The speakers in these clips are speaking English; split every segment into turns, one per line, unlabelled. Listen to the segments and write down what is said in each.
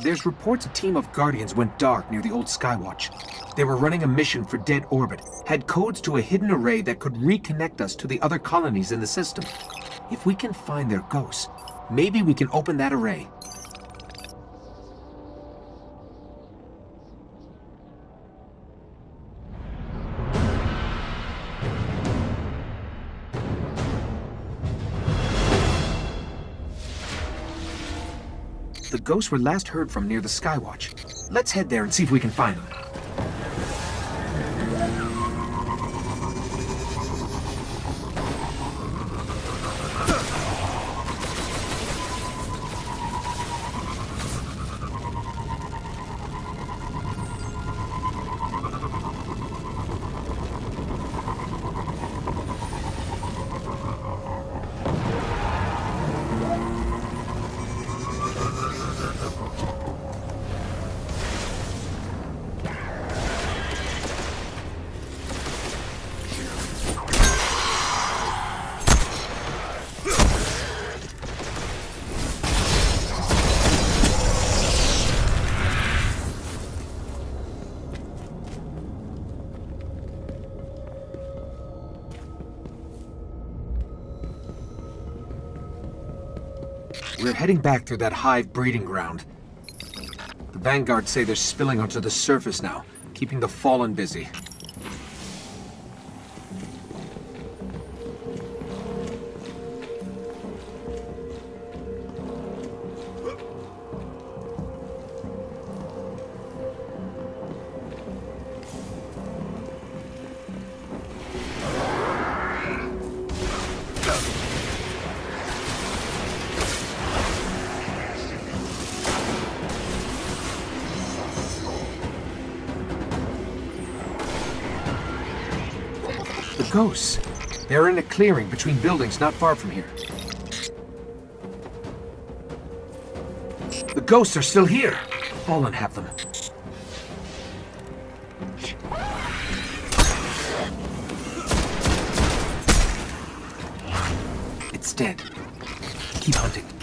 There's reports a team of Guardians went dark near the old Skywatch. They were running a mission for Dead Orbit, had codes to a hidden array that could reconnect us to the other colonies in the system. If we can find their ghosts, maybe we can open that array. The ghosts were last heard from near the Skywatch. Let's head there and see if we can find them. We're heading back through that hive breeding ground. The Vanguard say they're spilling onto the surface now, keeping the Fallen busy. Ghosts. They're in a clearing between buildings not far from here. The ghosts are still here. Fallen have them. It's dead. Keep hunting.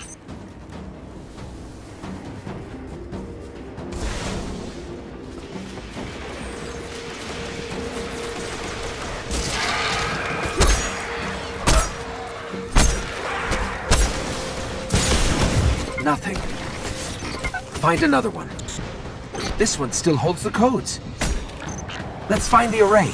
Nothing. Find another one. This one still holds the codes. Let's find the array.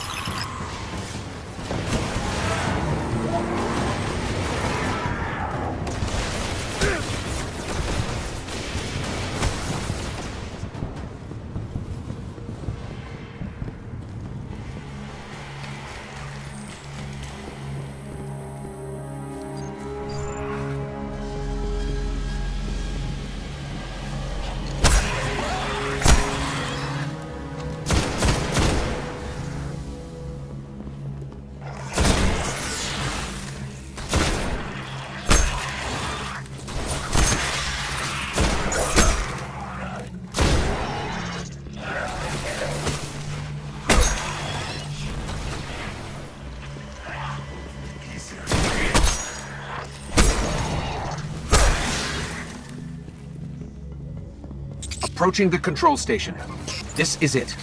Approaching the control station. This is it.